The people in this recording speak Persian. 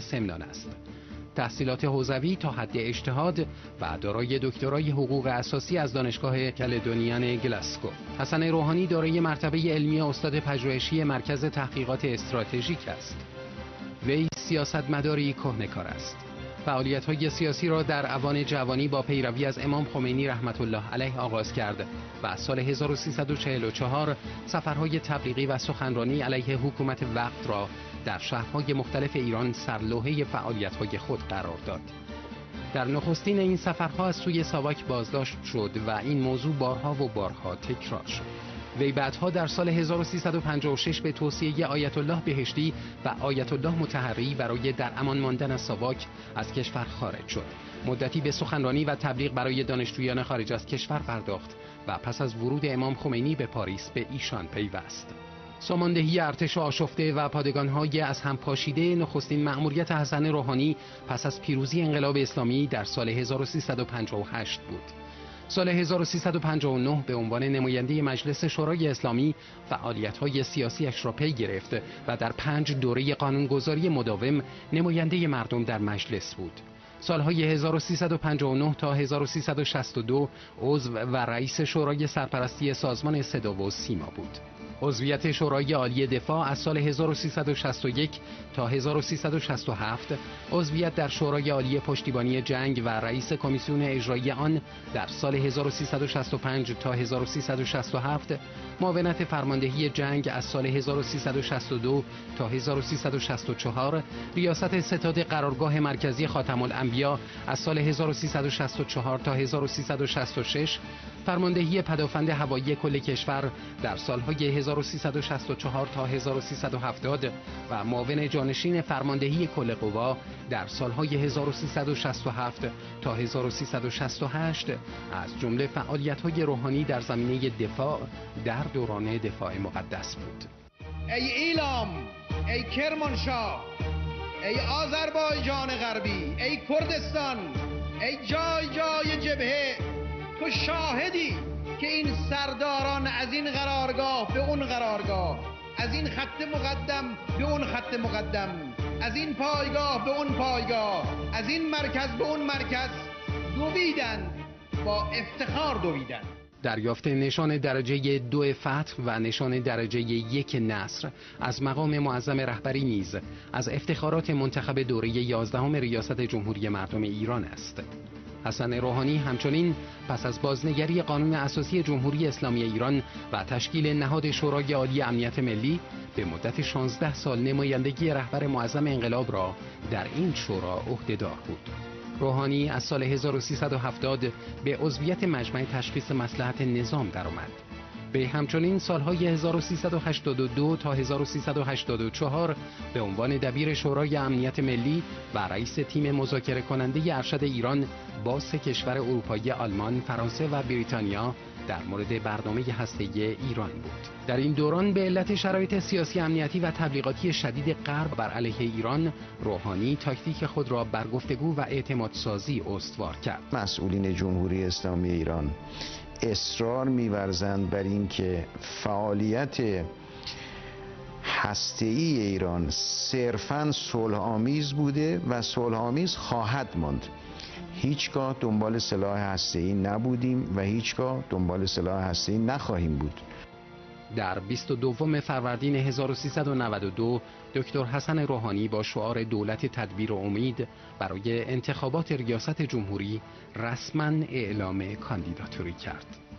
سمنان است. تحصیلات حوزوی تا حد اجتهاد و دارای دکترای حقوق اساسی از دانشگاه کلدونیان گلاسکو. حسن روحانی دارای مرتبه علمی استاد پژوهشی مرکز تحقیقات استراتژیک است. وی سیاستمداری کهنکار است. فعالیت های سیاسی را در اوان جوانی با پیروی از امام خمینی رحمت الله علیه آغاز کرد و سال 1344 سفرهای تبلیغی و سخنرانی علیه حکومت وقت را در شهرهای مختلف ایران سرلوحه فعالیت های خود قرار داد. در نخستین این سفرها از سوی ساواک بازداشت شد و این موضوع بارها و بارها تکرار شد. وی بعدها در سال 1356 به توصیه آیت الله بهشتی و آیت الله متحری برای در امان ماندن از ساواک از کشور خارج شد. مدتی به سخنرانی و تبلیغ برای دانشجویان خارج از کشور پرداخت و پس از ورود امام خمینی به پاریس به ایشان پیوست. ساماندهی ارتش آشفته و پادگانهای از هم پاشیده نخستین مأموریت حسن روحانی پس از پیروزی انقلاب اسلامی در سال 1358 بود. سال 1359 به عنوان نماینده مجلس شورای اسلامی فعالیت‌های سیاسیش را پی گرفت و در پنج دوره قانونگذاری مداوم نماینده مردم در مجلس بود. سالهای 1359 تا 1362 عضو و رئیس شورای سرپرستی سازمان صدا و سیما بود. عضویت شورای عالی دفاع از سال 1361 تا 1367 عضویت در شورای عالی پشتیبانی جنگ و رئیس کمیسیون اجرایی آن در سال 1365 تا 1367 معاونت فرماندهی جنگ از سال 1362 تا 1364 ریاست ستاد قرارگاه مرکزی خاتم الانبیا از سال 1364 تا 1366 فرماندهی پدافند هوایی کل کشور در سالهای 1364 تا 1370 و معاون جانشین فرماندهی کل قوا در سالهای 1367 تا 1368 از جمله فعالیت‌های روحانی در زمینه دفاع در دوران دفاع مقدس بود. ای ایلام ای کرمانشاه ای آذربایجان غربی ای کردستان ای جای جای جبهه تو شاهدی که این سرداران از این قرارگاه به اون قرارگاه از این خط مقدم به اون خط مقدم از این پایگاه به اون پایگاه از این مرکز به اون مرکز دویدن با افتخار دویدن. دریافت نشان درجه دو فتح و نشان درجه یک نصر از مقام معظم رهبری نیز از افتخارات منتخب دوره یازدهم ریاست جمهوری مردم ایران است. حسن روحانی همچنین پس از بازنگری قانون اساسی جمهوری اسلامی ایران و تشکیل نهاد شورای عالی امنیت ملی به مدت 16 سال نمایندگی رهبر معظم انقلاب را در این شورا عهدهدار بود. روحانی از سال 1370 به عضویت مجمع تشخیص مسلحت نظام درآمد. به همچنین سالهای 1382 تا 1384 به عنوان دبیر شورای امنیت ملی و رئیس تیم مذاکره کننده ارشد ایران با سه کشور اروپایی آلمان، فرانسه و بریتانیا در مورد برنامه هسته ایران بود. در این دوران به علت شرایط سیاسی امنیتی و تبلیغاتی شدید غرب بر علیه ایران، روحانی تاکتیک خود را بر گفتگو و اعتماد سازی استوار کرد. مسئولین جمهوری اسلامی ایران اصرار میورزند بر اینکه فعالیت هسته‌ای ایران صرفا صلح آمیز بوده و صلح آمیز خواهد ماند. هیچگاه دنبال سلاح هسته‌ای نبودیم و هیچگاه دنبال سلاح هسته‌ای نخواهیم بود. در 22 فروردین 1392 دکتر حسن روحانی با شعار دولت تدبیر و امید برای انتخابات ریاست جمهوری رسما اعلام کاندیداتوری کرد.